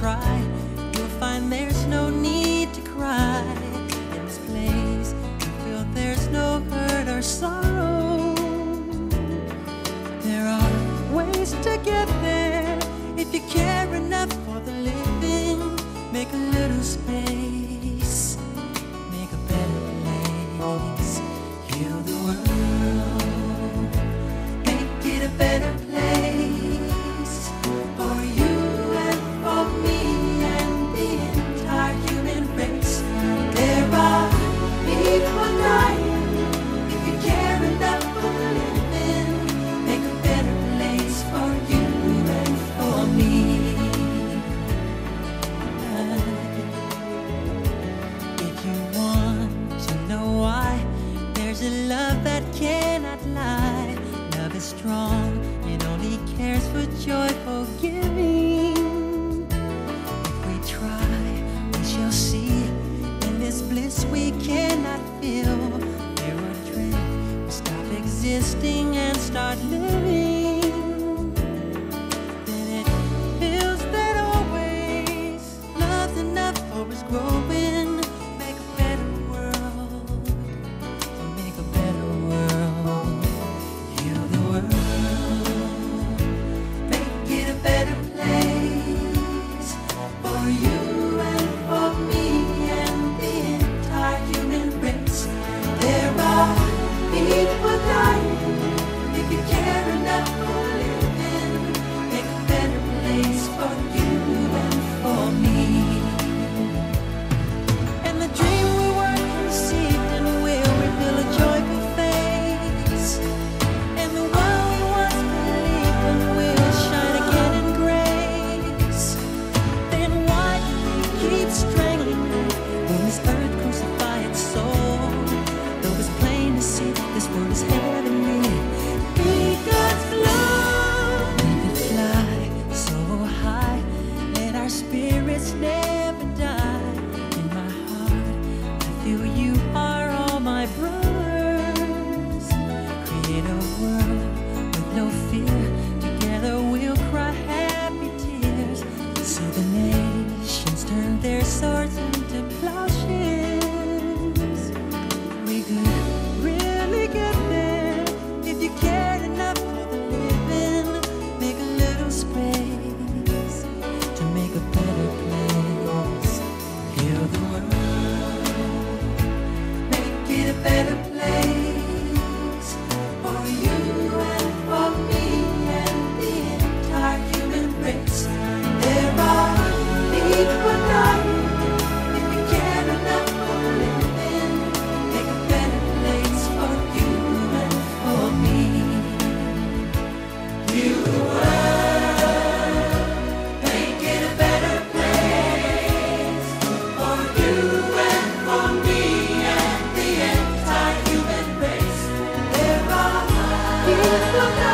try, you'll find there's no need to cry. In this place, you feel there's no hurt or sorrow. There are ways to get there if you care enough for the living. Make a little space. a love that cannot lie. Love is strong, it only cares for joyful giving. Thank you.